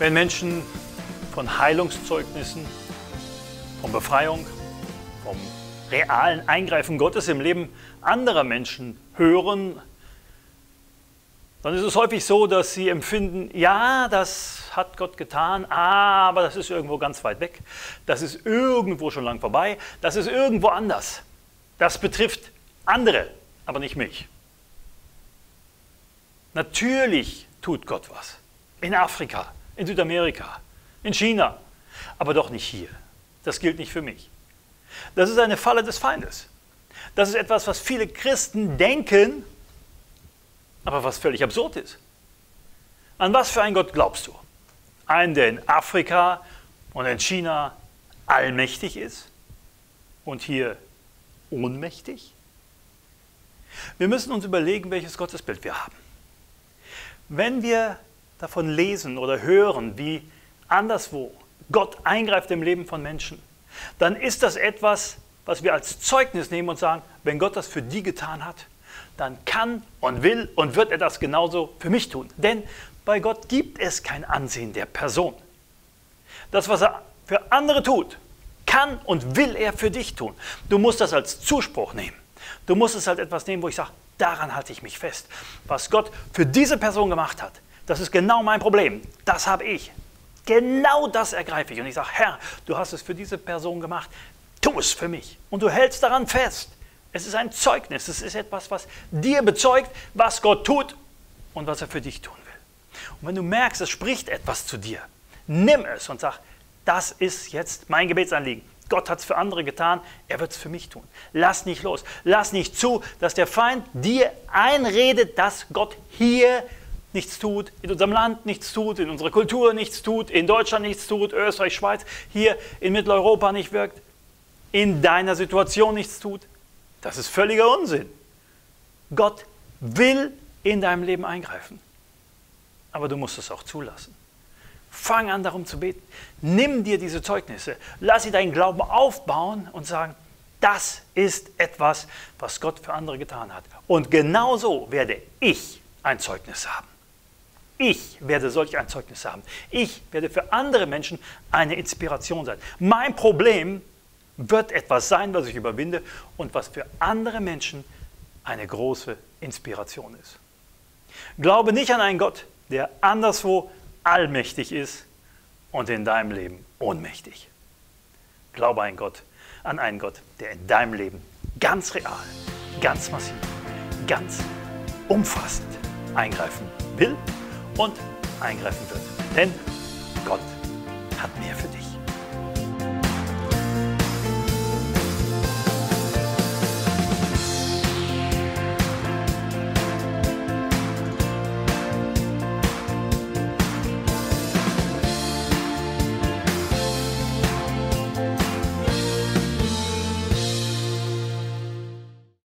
Wenn Menschen von Heilungszeugnissen, von Befreiung, vom realen Eingreifen Gottes im Leben anderer Menschen hören, dann ist es häufig so, dass sie empfinden, ja, das hat Gott getan, aber das ist irgendwo ganz weit weg, das ist irgendwo schon lang vorbei, das ist irgendwo anders. Das betrifft andere, aber nicht mich. Natürlich tut Gott was. In Afrika, in Südamerika, in China, aber doch nicht hier. Das gilt nicht für mich. Das ist eine Falle des Feindes. Das ist etwas, was viele Christen denken, aber was völlig absurd ist. An was für einen Gott glaubst du? Einen, der in Afrika und in China allmächtig ist und hier ohnmächtig? Wir müssen uns überlegen, welches Gottesbild wir haben. Wenn wir davon lesen oder hören, wie anderswo Gott eingreift im Leben von Menschen, dann ist das etwas, was wir als Zeugnis nehmen und sagen, wenn Gott das für die getan hat, dann kann und will und wird er das genauso für mich tun. Denn bei Gott gibt es kein Ansehen der Person. Das, was er für andere tut, kann und will er für dich tun. Du musst das als Zuspruch nehmen. Du musst es halt etwas nehmen, wo ich sage, daran halte ich mich fest. Was Gott für diese Person gemacht hat, das ist genau mein Problem. Das habe ich. Genau das ergreife ich. Und ich sage, Herr, du hast es für diese Person gemacht. Tu es für mich. Und du hältst daran fest. Es ist ein Zeugnis, es ist etwas, was dir bezeugt, was Gott tut und was er für dich tun will. Und wenn du merkst, es spricht etwas zu dir, nimm es und sag, das ist jetzt mein Gebetsanliegen. Gott hat es für andere getan, er wird es für mich tun. Lass nicht los. Lass nicht zu, dass der Feind dir einredet, dass Gott hier nichts tut, in unserem Land nichts tut, in unserer Kultur nichts tut, in Deutschland nichts tut, Österreich, Schweiz, hier in Mitteleuropa nicht wirkt, in deiner Situation nichts tut. Das ist völliger Unsinn. Gott will in deinem Leben eingreifen. Aber du musst es auch zulassen. Fang an darum zu beten. Nimm dir diese Zeugnisse. Lass sie deinen Glauben aufbauen und sagen, das ist etwas, was Gott für andere getan hat. Und genauso werde ich ein Zeugnis haben. Ich werde solch ein Zeugnis haben. Ich werde für andere Menschen eine Inspiration sein. Mein Problem wird etwas sein, was ich überwinde und was für andere Menschen eine große Inspiration ist. Glaube nicht an einen Gott, der anderswo allmächtig ist und in deinem Leben ohnmächtig. Glaube an Gott, an einen Gott, der in deinem Leben ganz real, ganz massiv, ganz umfassend eingreifen will und eingreifen wird. Denn Gott hat mehr für dich.